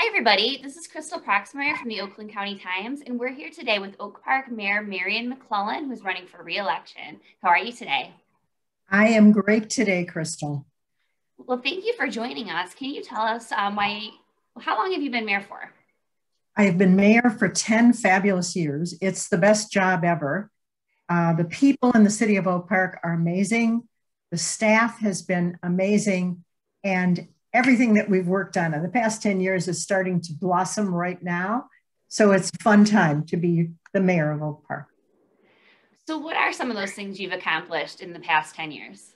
Hi, everybody. This is Crystal Proxmire from the Oakland County Times, and we're here today with Oak Park Mayor Marian McClellan, who's running for reelection. How are you today? I am great today, Crystal. Well, thank you for joining us. Can you tell us um, why? How long have you been mayor for? I have been mayor for 10 fabulous years. It's the best job ever. Uh, the people in the city of Oak Park are amazing. The staff has been amazing. And everything that we've worked on in the past 10 years is starting to blossom right now. So it's a fun time to be the mayor of Oak Park. So, what are some of those things you've accomplished in the past 10 years?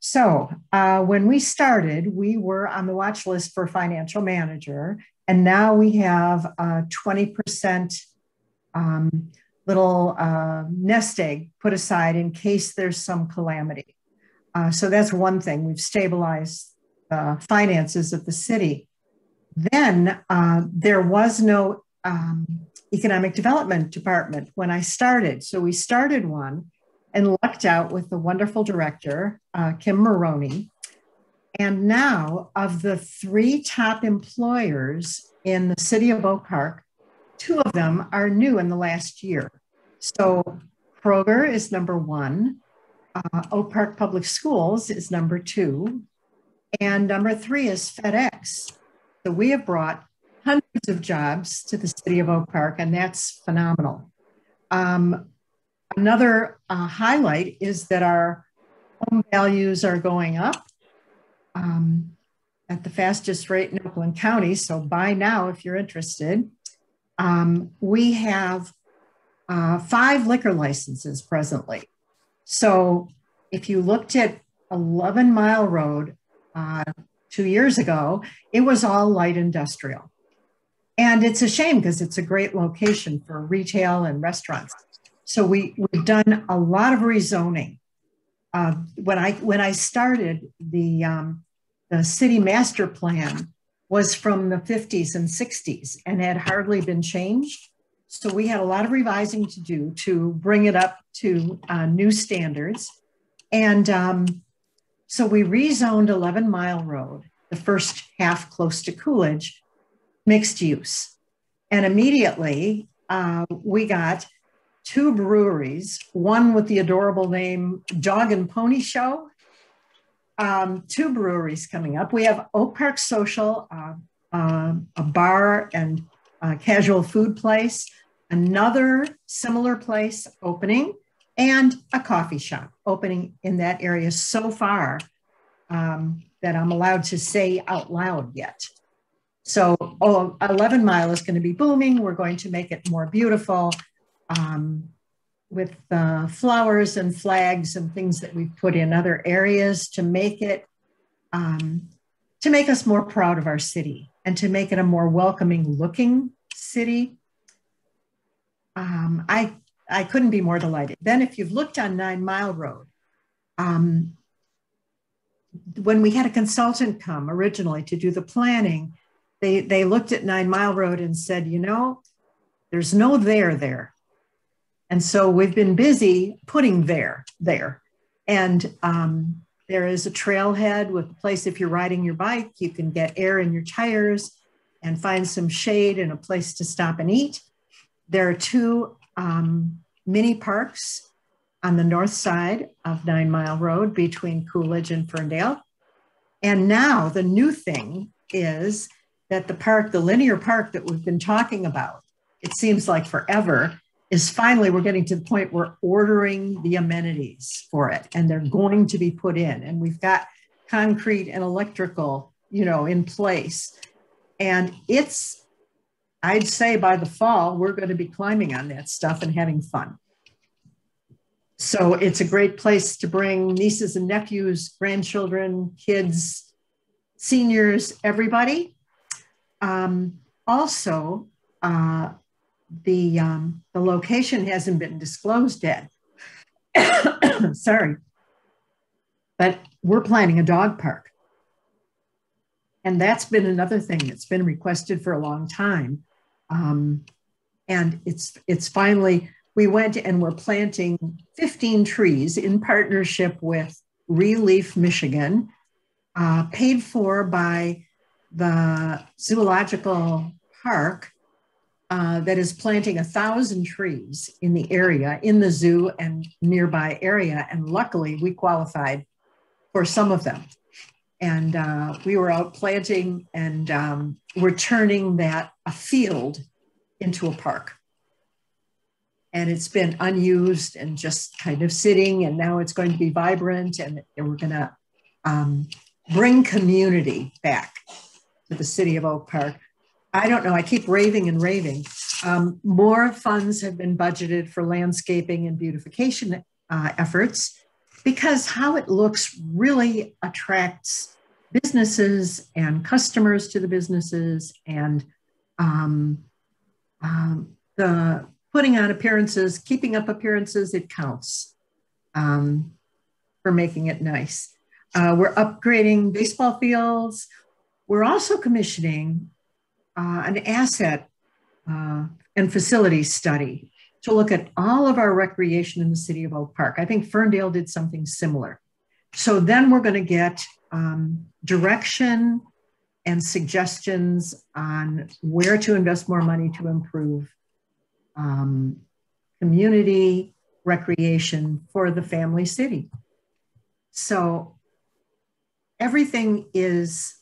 So, uh, when we started, we were on the watch list for financial manager, and now we have a 20% um, little uh, nest egg put aside in case there's some calamity. Uh, so, that's one thing. We've stabilized uh, finances of the city. Then uh, there was no um, economic development department when I started. So we started one and lucked out with the wonderful director, uh, Kim Maroney. And now, of the three top employers in the city of Oak Park, two of them are new in the last year. So Kroger is number one, uh, Oak Park Public Schools is number two, and number three is FedEx. So we have brought hundreds of jobs to the city of Oak Park, and that's phenomenal. Um, another uh, highlight is that our home values are going up um, at the fastest rate in Oakland County. So buy now if you're interested. Um, we have uh, five liquor licenses presently. So if you looked at 11 Mile Road, uh, two years ago, it was all light industrial. And it's a shame because it's a great location for retail and restaurants. So we, we've done a lot of rezoning. Uh, when I when I started, the um, the city master plan was from the 50s and 60s and had hardly been changed. So we had a lot of revising to do to bring it up to uh, new standards. And um, so we rezoned 11 Mile Road, the first half close to Coolidge, mixed use. And immediately uh, we got two breweries, one with the adorable name Dog and Pony Show, um, two breweries coming up. We have Oak Park Social, uh, uh, a bar and casual food place, another similar place opening, and a coffee shop opening in that area so far um, that I'm allowed to say out loud yet. So, oh, 11 Mile is going to be booming. We're going to make it more beautiful um, with uh, flowers and flags and things that we've put in other areas to make it, um, to make us more proud of our city and to make it a more welcoming looking city. Um, I I couldn't be more delighted. Then, if you've looked on Nine Mile Road, um, when we had a consultant come originally to do the planning, they, they looked at Nine Mile Road and said, you know, there's no there there. And so we've been busy putting there there. And um, there is a trailhead with a place if you're riding your bike, you can get air in your tires and find some shade and a place to stop and eat. There are two um, mini parks on the north side of Nine Mile Road between Coolidge and Ferndale. And now the new thing is that the park, the linear park that we've been talking about, it seems like forever, is finally we're getting to the point where ordering the amenities for it and they're going to be put in. And we've got concrete and electrical, you know, in place. And it's I'd say by the fall, we're going to be climbing on that stuff and having fun. So it's a great place to bring nieces and nephews, grandchildren, kids, seniors, everybody. Um, also, uh, the, um, the location hasn't been disclosed yet. Sorry. But we're planning a dog park. And that's been another thing that's been requested for a long time. Um, and it's it's finally we went and we're planting 15 trees in partnership with ReLeaf Michigan, uh, paid for by the zoological park uh, that is planting a thousand trees in the area, in the zoo and nearby area. And luckily, we qualified for some of them. And uh, we were out planting and um, we're turning that a field into a park. And it's been unused and just kind of sitting, and now it's going to be vibrant, and we're going to um, bring community back to the city of Oak Park. I don't know, I keep raving and raving. Um, more funds have been budgeted for landscaping and beautification uh, efforts because how it looks really attracts businesses and customers to the businesses and um, um, the putting on appearances, keeping up appearances, it counts um, for making it nice. Uh, we're upgrading baseball fields. We're also commissioning uh, an asset uh, and facilities study to look at all of our recreation in the city of Oak Park. I think Ferndale did something similar. So then we're going to get um, direction and suggestions on where to invest more money to improve um, community recreation for the family city. So everything is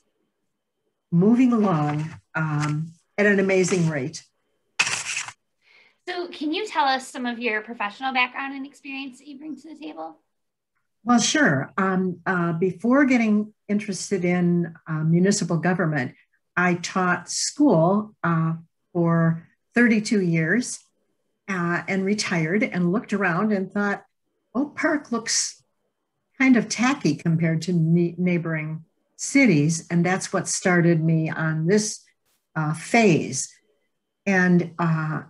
moving along um, at an amazing rate. So, can you tell us some of your professional background and experience that you bring to the table? Well, sure. Um, uh, before getting interested in uh, municipal government, I taught school uh, for 32 years uh, and retired and looked around and thought, Oak Park looks kind of tacky compared to neighboring cities. And that's what started me on this uh, phase. And uh,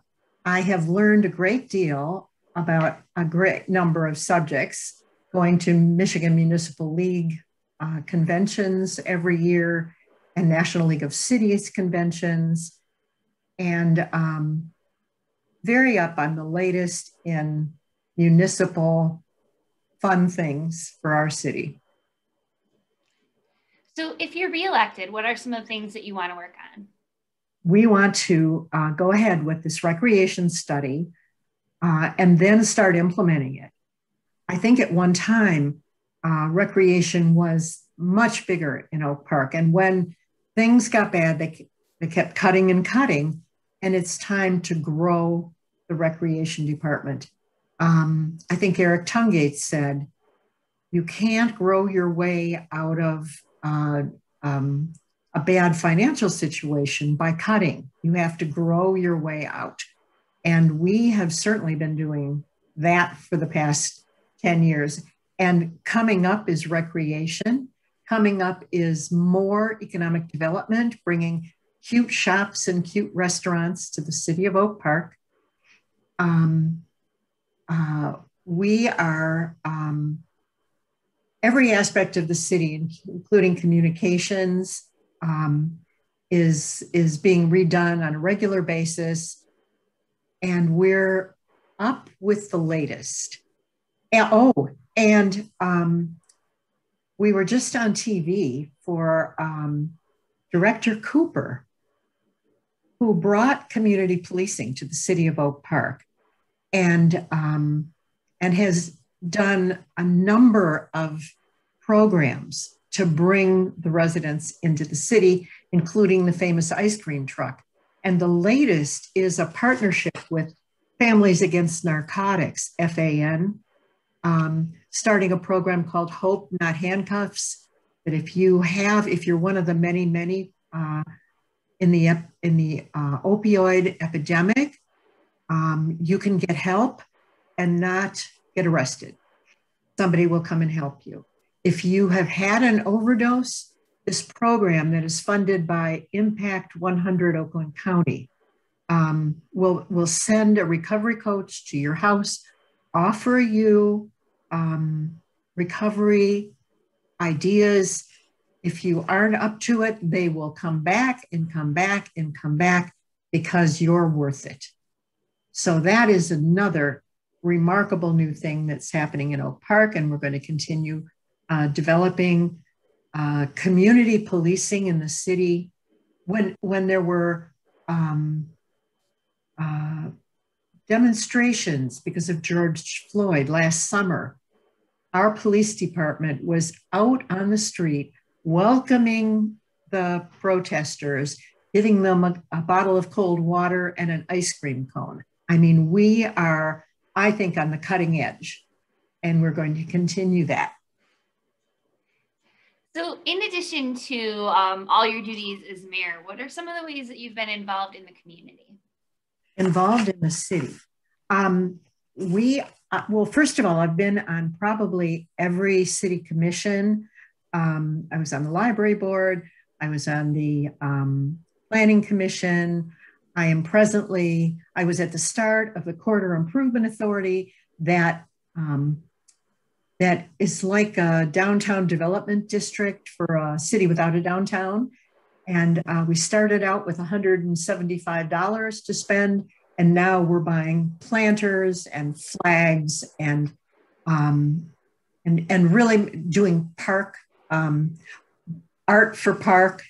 I have learned a great deal about a great number of subjects going to Michigan Municipal League uh, conventions every year and National League of Cities conventions, and um, very up on the latest in municipal fun things for our city. So, if you're reelected, what are some of the things that you want to work on? We want to uh, go ahead with this recreation study uh, and then start implementing it. I think at one time, uh, recreation was much bigger in Oak Park. And when things got bad, they, they kept cutting and cutting. And it's time to grow the recreation department. Um, I think Erik Tungate said, you can't grow your way out of uh, um, a bad financial situation by cutting. You have to grow your way out. And we have certainly been doing that for the past 10 years. And coming up is recreation. Coming up is more economic development, bringing cute shops and cute restaurants to the city of Oak Park. Um, uh, we are um, every aspect of the city, including communications, um, is is being redone on a regular basis, and we're up with the latest. And, oh, and um, we were just on TV for um, Director Cooper, who brought community policing to the city of Oak Park, and um, and has done a number of programs to bring the residents into the city, including the famous ice cream truck. And the latest is a partnership with Families Against Narcotics, FAN, um, starting a program called Hope, Not Handcuffs. That if you have, if you're one of the many, many uh, in the in the uh, opioid epidemic, um, you can get help and not get arrested. Somebody will come and help you. If you have had an overdose, this program that is funded by Impact 100 Oakland County um, will will send a recovery coach to your house, offer you um, recovery ideas. If you aren't up to it, they will come back and come back and come back because you're worth it. So that is another remarkable new thing that's happening in Oak Park, and we're going to continue uh, developing uh, community policing in the city when when there were um, uh, demonstrations because of George Floyd last summer, our police department was out on the street welcoming the protesters, giving them a, a bottle of cold water and an ice cream cone. I mean, we are, I think, on the cutting edge, and we're going to continue that. So, in addition to um, all your duties as mayor, what are some of the ways that you've been involved in the community? Involved in the city. Um, we, uh, well, first of all, I've been on probably every city commission. Um, I was on the library board, I was on the um, planning commission. I am presently, I was at the start of the Corridor Improvement Authority that um, that is like a downtown development district for a city without a downtown. And uh, we started out with $175 to spend, and now we're buying planters and flags and um, and and really doing park um, art for park.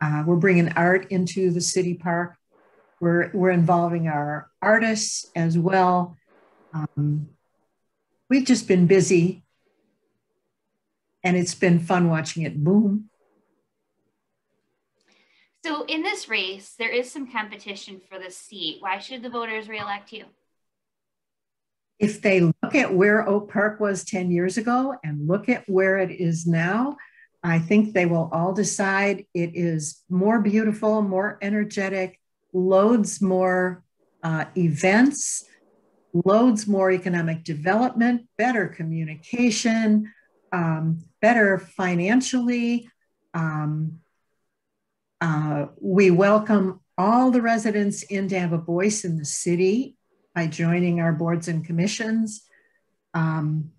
Uh, we're bringing art into the city park. We're we're involving our artists as well. Um, we've just been busy and it's been fun watching it boom. So, in this race, there is some competition for the seat. Why should the voters reelect you? If they look at where Oak Park was 10 years ago and look at where it is now, I think they will all decide it is more beautiful, more energetic, loads more uh, events, loads more economic development, better communication, um, better financially. Um, uh, we welcome all the residents in to have a voice in the city by joining our boards and commissions. Um,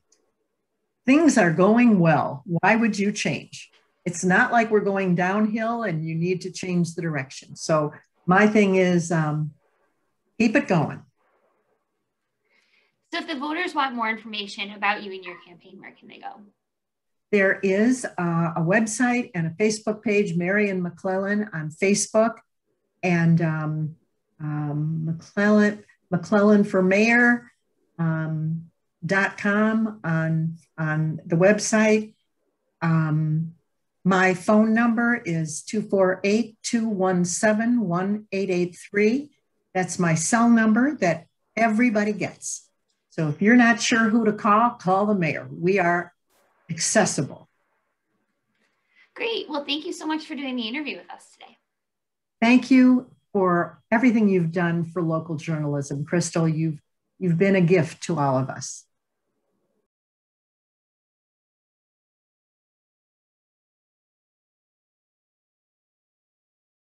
things are going well. Why would you change? It's not like we're going downhill and you need to change the direction. So my thing is um, keep it going. So if the voters want more information about you and your campaign, where can they go? There is uh, a website and a Facebook page, Marian McClellan on Facebook, and um, um, McClellan, McClellan for Mayor um, dot com on on the website. Um, my phone number is 248-217-1883. That's my cell number that everybody gets. So if you're not sure who to call, call the mayor. We are accessible. Great. Well, thank you so much for doing the interview with us today. Thank you for everything you've done for local journalism. Crystal, you've, you've been a gift to all of us.